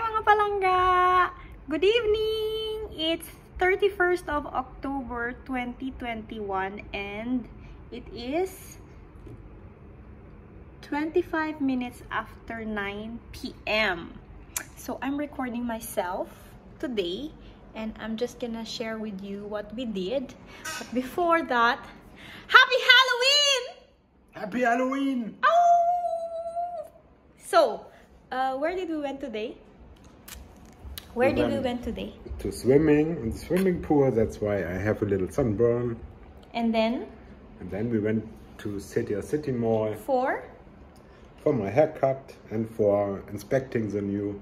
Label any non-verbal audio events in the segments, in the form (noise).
mga palangga! Good evening! It's 31st of October 2021 and it is 25 minutes after 9 p.m. So I'm recording myself today and I'm just gonna share with you what we did. But before that, Happy Halloween! Happy Halloween! Oh! So, uh, where did we went today? Where We did we went- today? To swimming in the swimming pool, that's why I have a little sunburn. And then And then we went to City or City Mall for for my haircut and for inspecting the new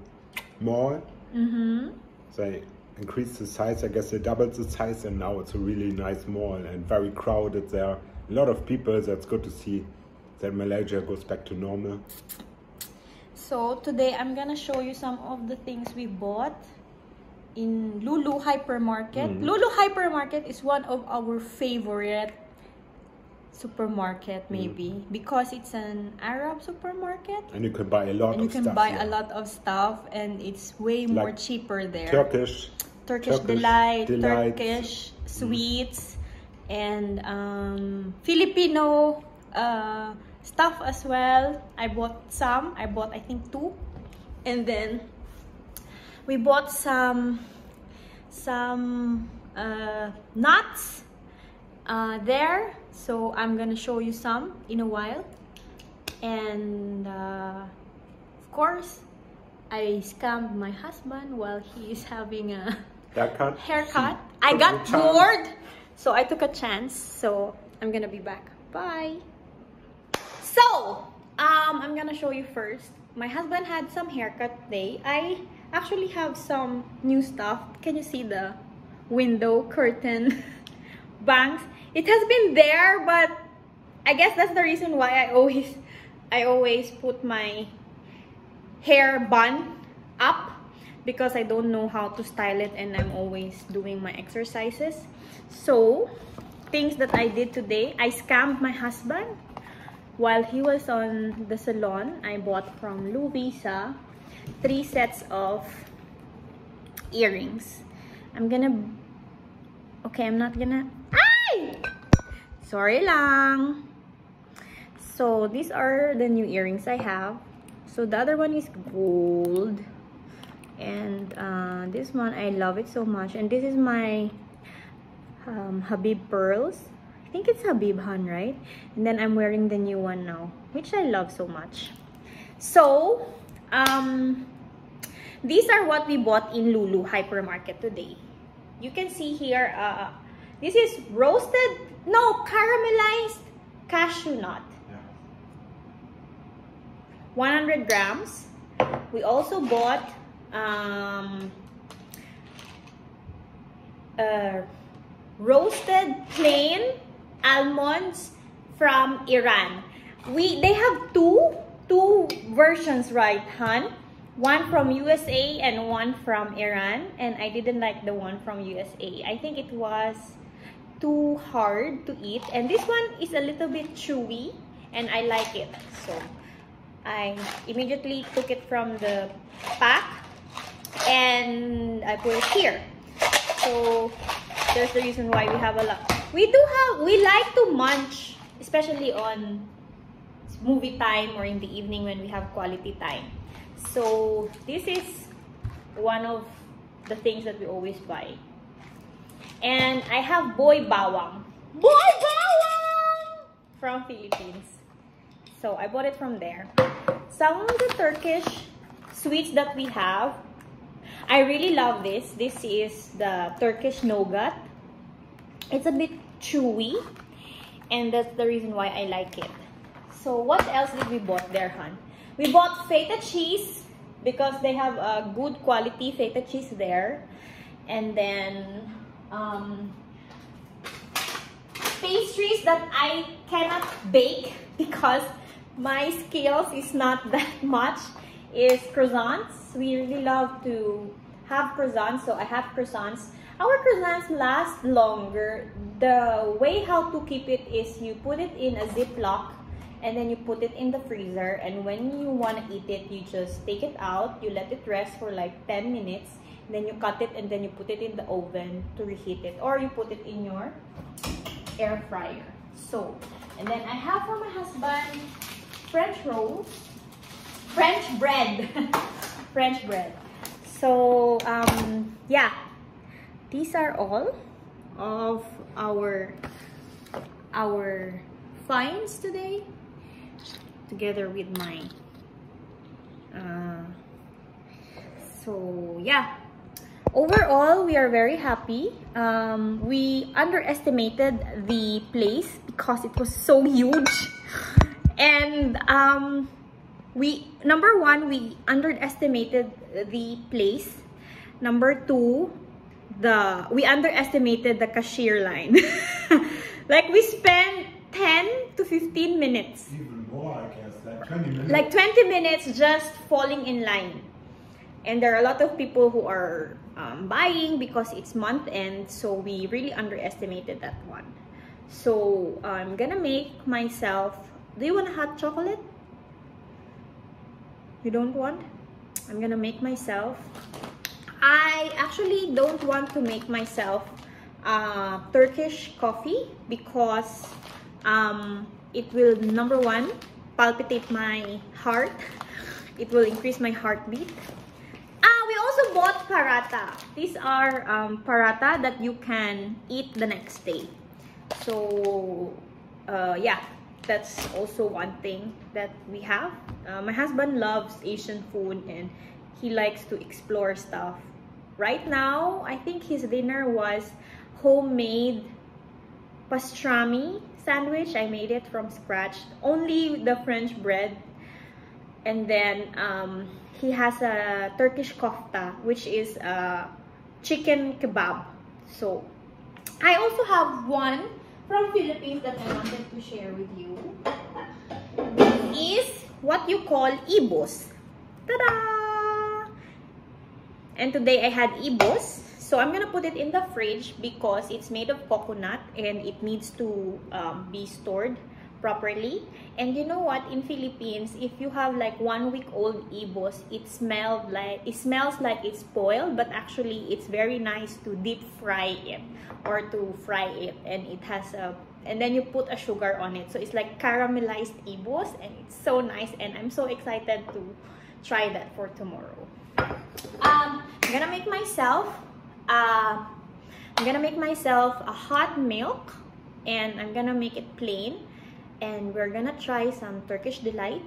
mall. mm-hmm. They increased the size, I guess they doubled the size, and now it's a really nice mall and very crowded there. Are a lot of people, that's good to see that Malaysia goes back to normal. So today I'm gonna show you some of the things we bought in Lulu Hypermarket. Mhm. Lulu Hypermarket is one of our favorite supermarket maybe because it's an Arab supermarket And you can buy a lot and you of can stuff. buy here. a lot of stuff and it's way more cheaper there. Turkish. Turkish, Turkish delight, delights. Turkish sweets, and um, Filipino uh, stuff as well. I bought some. I bought I think two, and then we bought some some uh, nuts uh, there. So I'm gonna show you some in a while, and uh, of course. I scammed my husband while he is having a Haircut. (laughs) haircut. I got bored, so I took a chance. So I'm gonna be back. Bye. So um, I'm gonna show you first. My husband had some haircut day. I actually have some new stuff. Can you see the window curtain (laughs) bangs? It has been there, but I guess that's the reason why I always (laughs) I always put my hair bun up because I don't know how to style it and I'm always doing my exercises. So, things that I did today, I scammed my husband while he was on the salon. I bought from Lovisa three sets of earrings. I'm gonna Okay, I'm not gonna Ay! Sorry lang. So, these are the new earrings I have. So, the other one is gold. And uh, this one, I love it so much. And this is my um, Habib pearls. I think it's Habib Han, right? And then I'm wearing the new one now, which I love so much. So, um, these are what we bought in Lulu Hypermarket today. You can see here, uh, this is roasted, no, caramelized cashew nut. 100 grams. We also bought um, uh, roasted plain almonds from Iran. We they have two two versions, right, Han? One from USA and one from Iran, and I didn't like the one from USA. I think it was too hard to eat, and this one is a little bit chewy, and I like it. So I immediately took it from the pack and I put it here. So there's the reason why we have a lot. We do have, we like to munch, especially on movie time or in the evening when we have quality time. So this is one of the things that we always buy. And I have boy bawang. Boy bawang! From Philippines. So I bought it from there. Some of the Turkish sweets that we have, I really love this. This is the Turkish nougat. It's a bit chewy, and that's the reason why I like it. So what else did we bought there, Han? We bought feta cheese because they have a good quality feta cheese there. And then um, pastries that I cannot bake (laughs) because my skills is not (laughs) that much is croissants. We really love to have croissants, so I have croissants. Our croissants last longer. The way how to keep it is you put it in a Ziploc and then you put it in the freezer and when you want to eat it you just take it out you let it rest for like 10 minutes then you cut it and then you put it in the oven to reheat it or you put it in your air fryer so and then i have for my husband french rolls french bread (laughs) french bread so um yeah these are all of our our finds today together with my uh, so yeah. Overall we are very happy. Um, we underestimated the place because it was so huge. (laughs) And um, we number one we underestimated the place. Number two the we underestimated the cashier line. (laughs) Like we spent 10 to 15 minutes. Even more, I guess, like 20 minutes. like 20 minutes just falling in line. And there are a lot of people who are um, buying because it's month end so we really underestimated that one. So i'm gonna make myself do you want a hot chocolate? You don't want? I'm gonna make myself i actually don't want to make myself uh, turkish coffee because um, it will number one palpitate my heart. (laughs) It will increase my heartbeat. Ah we also bought paratha. These are um, paratha that you can eat the next day. So uh, yeah that's also one thing that we have. Uh, my husband loves asian food and he likes to explore stuff right now i think his dinner was homemade pastrami sandwich. I made it from scratch. Only the French bread. And then um, he has a Turkish kofta, which is a chicken kebab. So I also have one from Philippines that I wanted to share with you. This is what you call ibos. Ta-da! And today I had ibos. So I'm gonna put it in the fridge because it's made of coconut and it needs to um, be stored properly. And you know what? In Philippines, if you have like one week old ibos, it smelled like it smells like it's spoiled, but actually it's very nice to deep fry it or to fry it, and it has a and then you put a sugar on it, so it's like caramelized ibos, and it's so nice. And I'm so excited to try that for tomorrow. Um, I'm gonna make myself uh, I'm gonna make myself a hot milk and I'm gonna make it plain. And we're gonna try some Turkish delight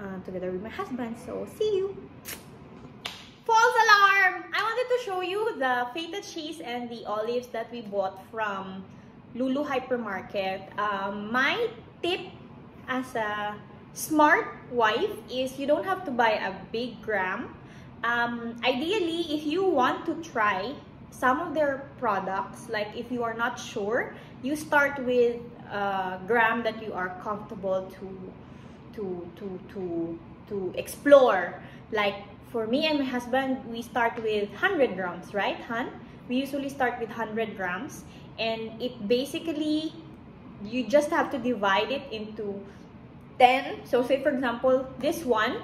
uh, together with my husband. So see you. False alarm! I wanted to show you the feta cheese and the olives that we bought from Lulu hypermarket. Um, my tip as a smart wife is you don't have to buy a big gram um, ideally if you want to try some of their products, like if you are not sure, you start with a gram that you are comfortable to to to to to explore. Like for me and my husband, we start with 100 grams, right, hun? We usually start with 100 grams, and it basically you just have to divide it into 10. So say for example, this one,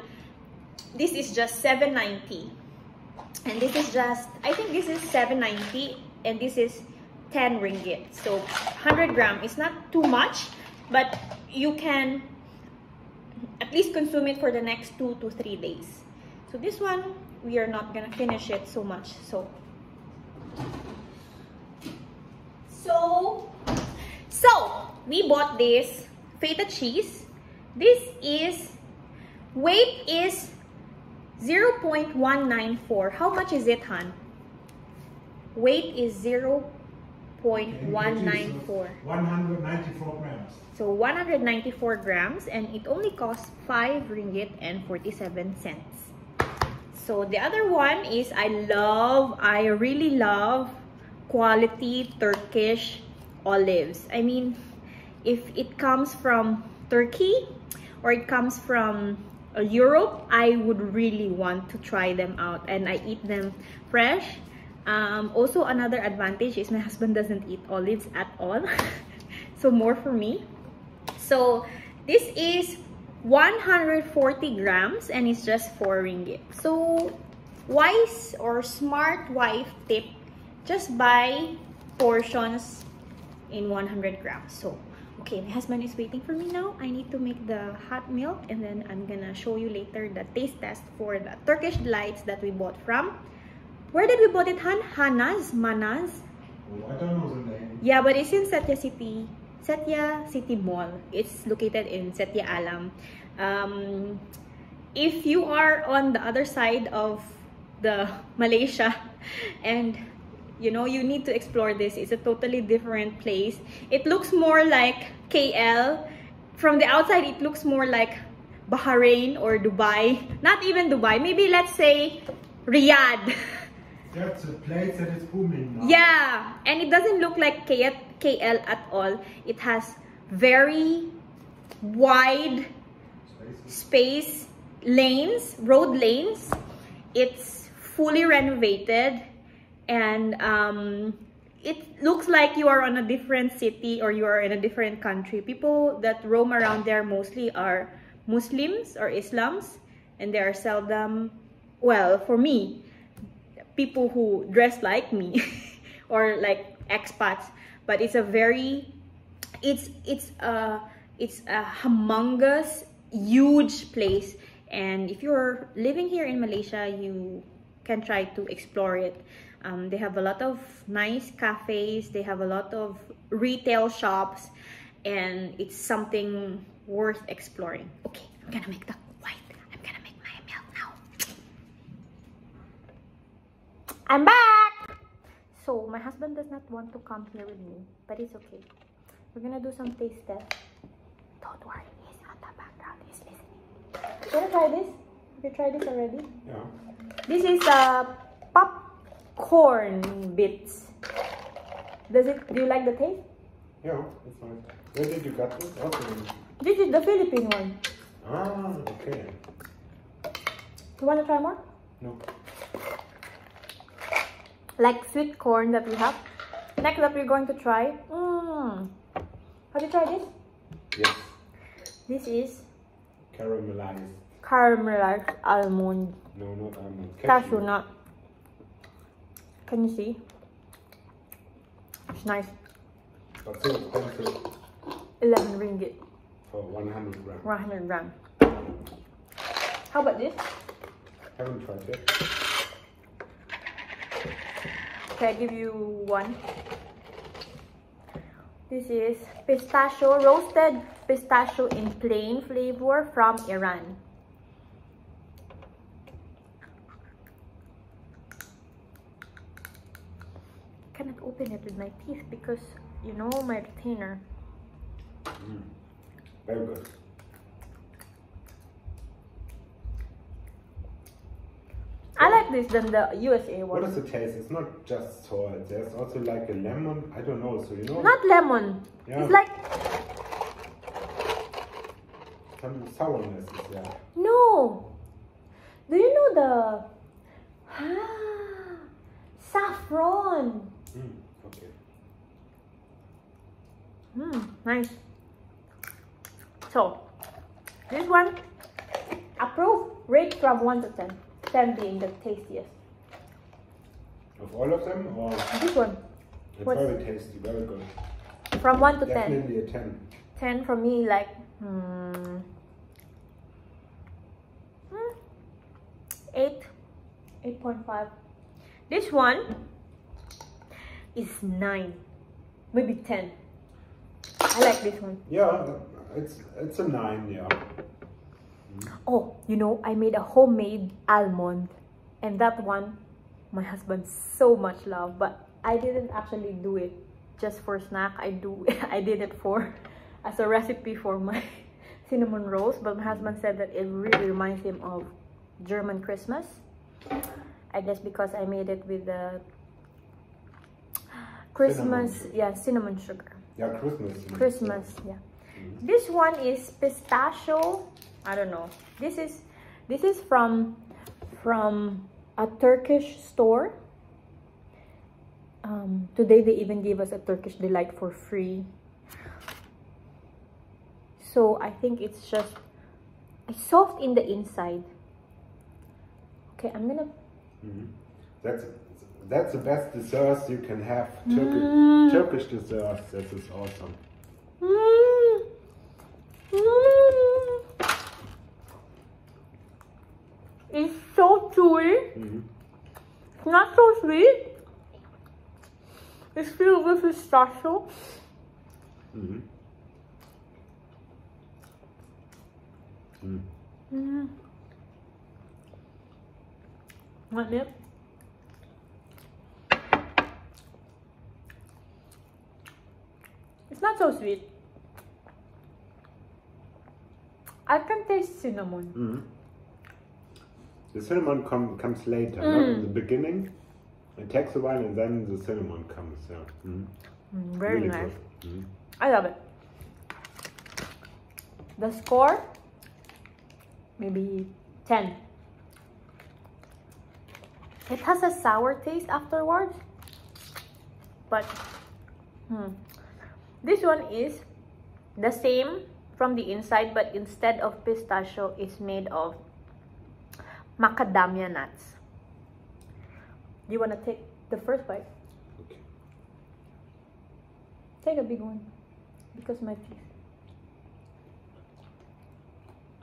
this is just 790 and this is just i think this is 790 and this is 10 ringgit. So 100 gram is not too much but you can at least consume it for the next two to three days. So this one we are not gonna finish it so much. So so so we bought this feta cheese. This is weight is 0.194. How much is it, Han? Weight is 0.194. 194 grams. So 194 grams and it only costs 5 ringgit and 47 cents. So the other one is I love, I really love quality Turkish olives. I mean, if it comes from Turkey or it comes from Europe, I would really want to try them out and I eat them fresh. Um, also, another advantage is my husband doesn't eat olives at all. (laughs) so more for me. So This is 140 grams and it's just 4 ringgit. So, wise or smart wife tip, just buy portions in 100 grams. So, okay, my husband is waiting for me now. I need to make the hot milk and then I'm gonna show you later the taste test for the Turkish delights that we bought from. Where did we bought it, Han? Hanas? Manas? Oh, I don't know the name. Yeah, but it's in Setia City. Setia City Mall. It's located in Setia Alam. Um, if you are on the other side of the Malaysia (laughs) and you know you need to explore this. It's a totally different place. It looks more like KL from the outside it looks more like Bahrain or Dubai. Not even Dubai. Maybe let's say Riyadh. (laughs) That's a place that is booming now. yeah. And it doesn't look like KL, at all. It has very wide Spaces. space lanes road lanes. It's fully renovated and um, it looks like you are on a different city or you are in a different country. People that roam around there mostly are muslims or islams and they are seldom well for me people who dress like me (laughs) or like expats. But it's a very it's it's a it's a humongous huge place. And if you're living here in malaysia you can try to explore it um, they have a lot of nice cafes they have a lot of retail shops and it's something worth exploring. Okay i'm gonna make the white. I'm gonna make my milk now. I'm back! So my husband does not want to come here with me but it's okay. We're gonna do some taste test. Don't worry he's on the background he's listening. You wanna try this? Have you tried this already? Yeah. this is uh, popcorn bits. Does it? Do you like the taste? Yeah, it's fine. Where did you get this? In- This is the Philippine one. ah, okay. You want to try more? No. Like sweet corn that we have. Next up, we're going to try. Mmm. Have you tried this? Yes. This is Caramelized. caramelized almond No, not almond. cashew nut. Can you see? It's nice. But so expensive 11 ringgit, for 100 grams. 100 gram. How about this? Haven't tried it. Okay, I give you one. This is pistachio, roasted pistachio in plain flavor from Iran. I cannot open it with my teeth because you know my retainer. Mm. Very good. I like this than the USA one. What is the taste? It's not just salt. There's also like a lemon. I don't know. So you know, Not lemon. Yeah. It's like some sourness is there. No. Do you know the ah, saffron? Mm. Hmm, nice. So, this one, approve, rate from 1 to 10. 10 being the tastiest. Of all of them, or This one, it's What's- very tasty, very good. from 1 to 10. Definitely a 10. 10 for me, like, hmm, hmm, 8, 8.5. This one is 9, maybe 10. I like this one. Yeah, it's it's a nine. Yeah. Oh, you know, I made a homemade almond. And that one, my husband so much love. But I didn't actually do it just for snack. I do (laughs) I did it for as a recipe for my (laughs) cinnamon rolls. But my husband said that it really reminds him of German Christmas. I guess because I made it with the Christmas, Cinnamon. yeah, cinnamon sugar. Yeah, Christmas. Christmas, yeah. Mhm. This one is pistachio. I don't know. This is this is from from a Turkish store. Um, today they even gave us a Turkish delight for free. So I think it's just it's soft in the inside. Okay, I'm gonna Mhm. That's that's the best desserts you can have. Turkish Mm. Turkish desserts. That is awesome. Mm. Mm. It's so chewy. Mhm. It's not so sweet. It's filled with pistachio. Mhm. Mm. Mm. Want? Not so sweet. I can taste cinnamon. Mhm. The cinnamon com comes later, not in Mm. the beginning. It takes a while, and then the cinnamon comes. Yeah. Mhm. Mm, very Really nice. Mhm. I love it. The score, maybe 10. It has a sour taste afterwards, but hmm. This one is the same from the inside, but instead of pistachio, is made of macadamia nuts. You want to take the first bite? Okay. Take a big one because my teeth.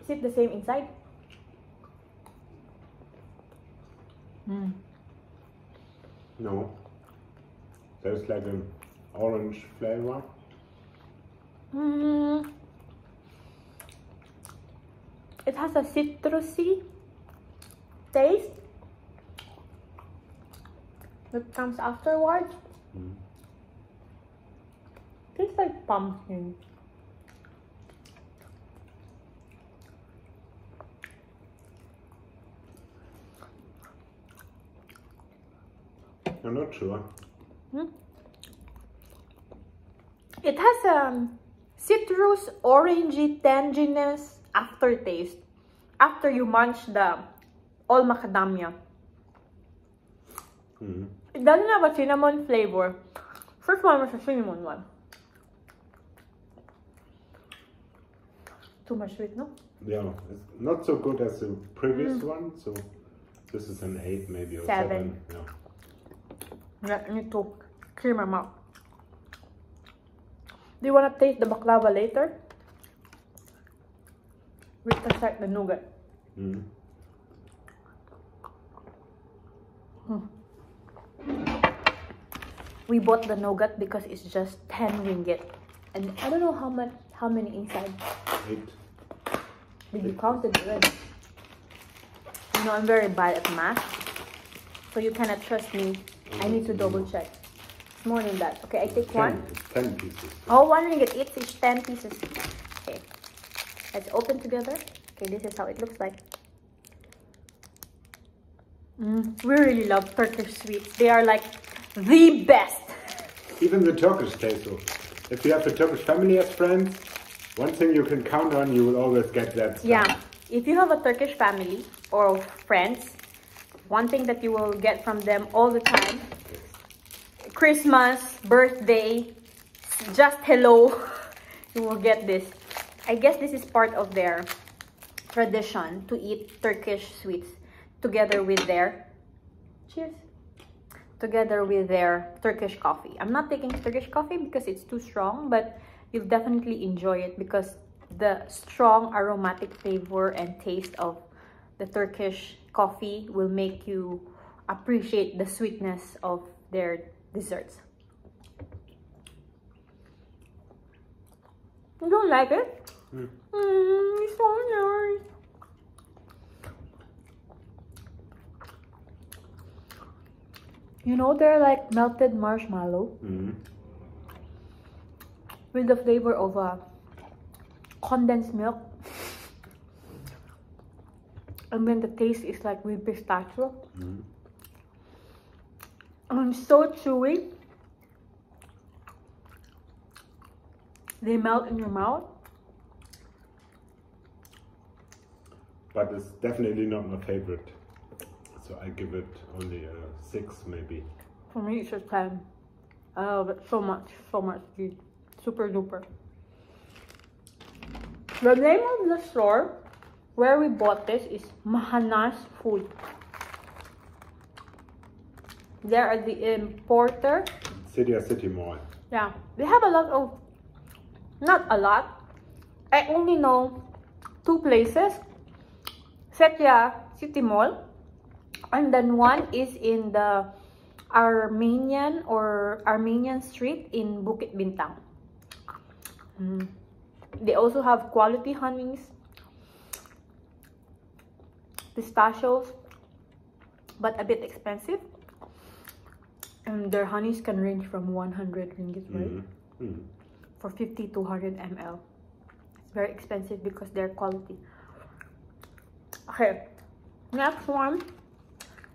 Is it the same inside? Mm. No. There's like an orange flavor. Mm. It has a citrusy taste that comes afterwards. Mhm. Tastes like pumpkin. I'm not sure. It has a citrus, orangey, tanginess aftertaste after you munch the all macadamia. Mhm. It doesn't have a cinnamon flavor. First one was a cinnamon one. Too much sweet, no? Yeah, it's not so good as the previous one. So this is an eight, maybe or Seven. seven. Yeah. Yeah, I need to clear my mouth. Do you want to taste the baklava later? We can start the nougat. Mhm. We bought the nougat because it's just 10 ringgit. And I don't know how much, how many inside. Eight. Did you count it already? You know, I'm very bad at math. So you cannot trust me. I mm, need to mm. double check. More than that. Okay, I take Ten. one. Ten pieces. Oh, one ringgit each is 10 pieces. Okay. Let's open together. Okay, this is how it looks like. Mm, we really love Turkish sweets. They are like the best. Even the Turkish taste so. If you have a Turkish family as friends, one thing you can count on, you will always get that. stuff. Yeah, if you have a Turkish family or friends, one thing that you will get from them all the time Christmas, birthday, just hello, (laughs) you will get this. I guess this is part of their tradition to eat Turkish sweets together with their cheers together with their Turkish coffee. I'm not taking Turkish coffee because it's too strong, but you'll definitely enjoy it because the strong aromatic flavor and taste of the Turkish coffee will make you appreciate the sweetness of their desserts. You don't like it? Mm. Mm, it's so nice. You know they're like melted marshmallow Mhm. with the flavor of a condensed milk. (laughs) And then the taste is like with pistachio. Mhm. And so chewy. They melt in your mouth. But it's definitely not my favorite. So I give it only a six, maybe. For me, it's a 10. I love it so much, so much. dude. Super duper. The name of the store where we bought this is Mahanas Food. They are the importer. City City Mall. Yeah, they have a lot of, not a lot. I only know two places. Setia City Mall, and then one is in the Armenian or Armenian Street in Bukit Bintang. Mm. They also have quality honeys, pistachios, but a bit expensive. And their honeys can range from 100 ringgit, right? Mm. Mm. For 50 to 100 ml. It's very expensive because they're quality. Okay, next one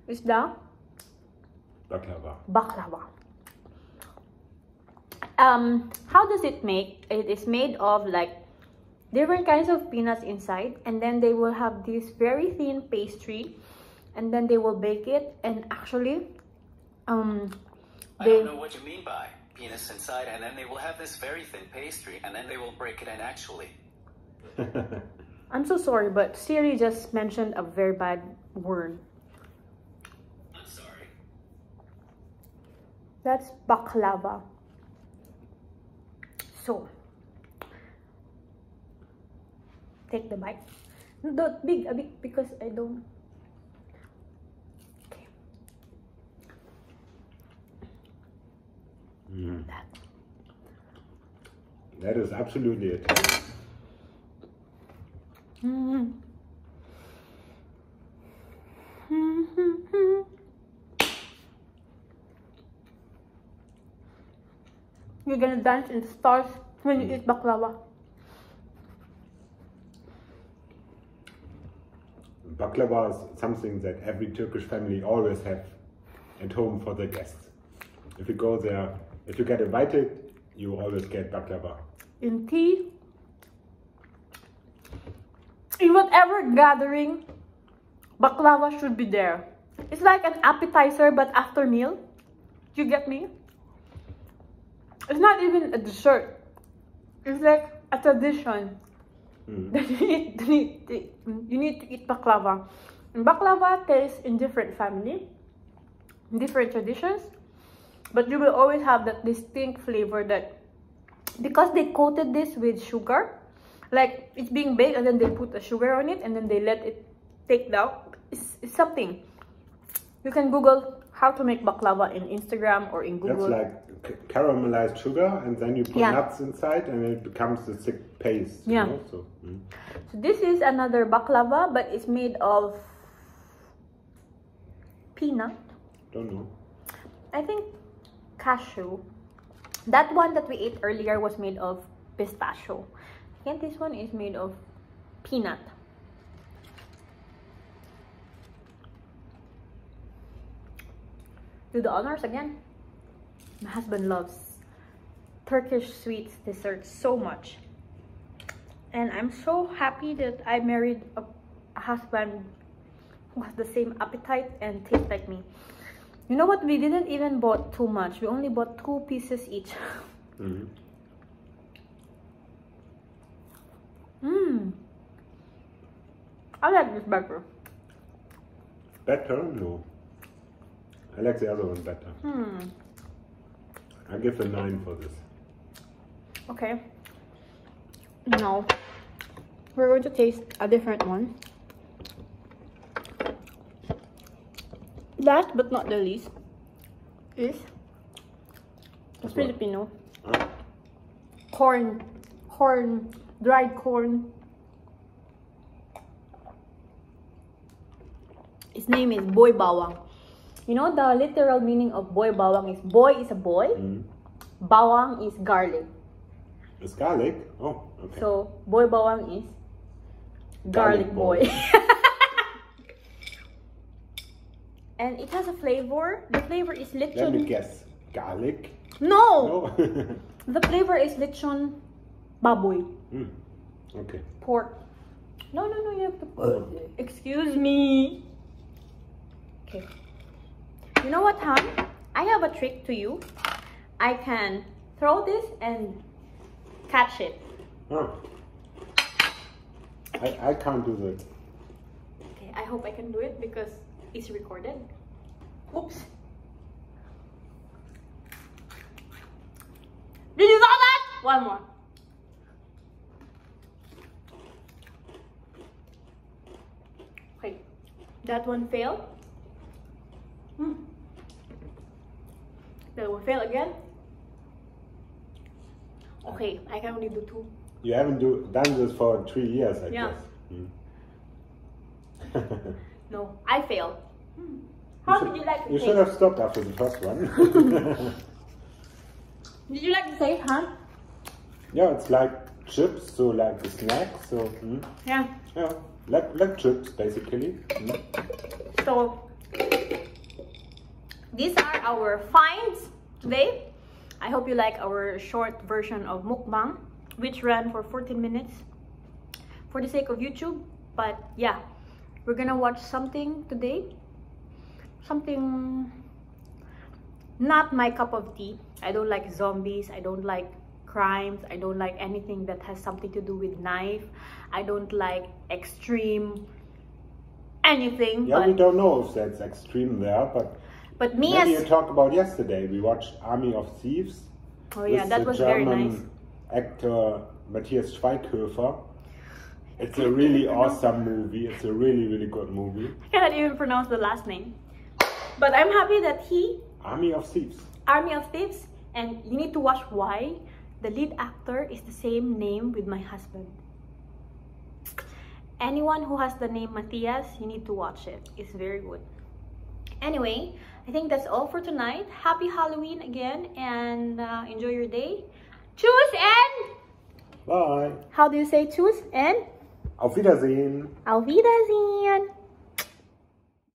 is the Baklava. baklava. Um, how does it make? It is made of like different kinds of peanuts inside, and then they will have this very thin pastry, and then they will bake it. And actually, um, I they don't know what you mean by penis inside, and then they will have this very thin pastry, and then they will break it in actually. (laughs) I'm so sorry, but Siri just mentioned a very bad word. I'm sorry. That's baklava. So, take the bite. Don't big a bit because I don't. Mm. That. That is absolutely it. Mm. (laughs) You're gonna dance in the stars when you eat baklava. Baklava is something that every Turkish family always have at home for their guests. If you go there, if you get invited, you always get baklava. in tea, in whatever gathering, baklava should be there. It's like an appetizer, but after meal. You get me? It's not even a dessert. It's like a tradition (laughs) Mm. that you need, to eat, you need to eat baklava. And baklava tastes in different family, in different traditions, but you will always have that distinct flavor that because they coated this with sugar, like it's being baked and then they put the sugar on it and then they let it take out. It's, it's something. You can Google how to make baklava in Instagram or in Google. That's like caramelized sugar, and then you put Yeah. nuts inside, and it becomes a thick paste. Yeah. know, So, mm. So this is another baklava, but it's made of peanut. don't know. I think cashew. That one that we ate earlier was made of pistachio. Think this one is made of peanut. Do the honors again. My husband loves Turkish sweets desserts so much. And I'm so happy that I married a husband who has the same appetite and taste like me. You know what? We didn't even bought too much. We only bought two pieces each. Mmm. I like this better. Better? No. I like the other one better. Hmm. I give a nine for this. Okay. Now, we're going to taste a different one. Last but not the least is That's? Filipino corn, corn, dried corn. His name is Boy Bawang. You know the literal meaning of Boy Bawang is boy is a boy, mm. bawang is garlic. It's garlic? Oh, okay. So Boy Bawang is garlic, Garlic boy. boy. (laughs) and it has a flavor. The flavor is Let me guess. Garlic? No, No? (laughs) the flavor is lechon baboy. Mm. Okay. pork. No, no, no, you have to put. Excuse me. Okay. You know what, hon? I have a trick to you. I can throw this and catch it. Oh. I, I can't do that. Okay, I hope I can do it because it's recorded. Oops. Did you saw that? One more. Wait, that one failed. Hmm. That one failed again. Okay, I can only do two. You haven't do, done this for three years, I Yeah. guess. Hmm. (laughs) No, I failed. How should- did you like the You taste? should have stopped after the first one. (laughs) Did you like the taste, huh? yeah, it's like chips, so like a snack. So hmm. Yeah. yeah, like like chips basically. Hmm. So these are our finds today. I hope you like our short version of mukbang, which ran for 14 minutes for the sake of YouTube. But yeah, we're gonna watch something today. Something not my cup of tea. I don't like zombies. I don't like crimes. I don't like anything that has something to do with knife. I don't like extreme anything. Yeah, we don't know if that's extreme there, but but me maybe you as talked about yesterday. We watched Army of Thieves. oh yeah, that was very German nice. Actor Matthias Schweighöfer. It's a (laughs) really awesome movie. It's a really really good movie. I cannot even pronounce the last name. But I'm happy that he, Army of Thieves. Army of Thieves, and you need to watch why the lead actor is the same name with my husband. Anyone who has the name Matthias, you need to watch it. It's very good. Anyway, I think that's all for tonight. Happy Halloween again and uh, enjoy your day. Choose and Bye. how do you say choose and Auf Wiedersehen. Auf Wiedersehen.